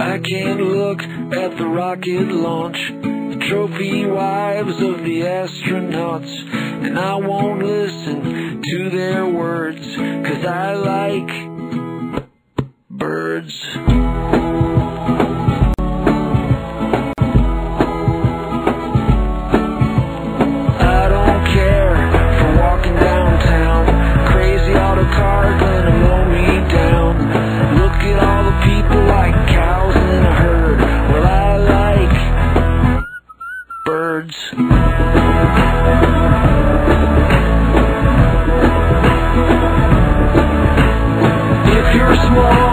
I can't look at the rocket launch, the trophy wives of the astronauts, and I won't listen to their words, cause I like birds. people words. If you're small.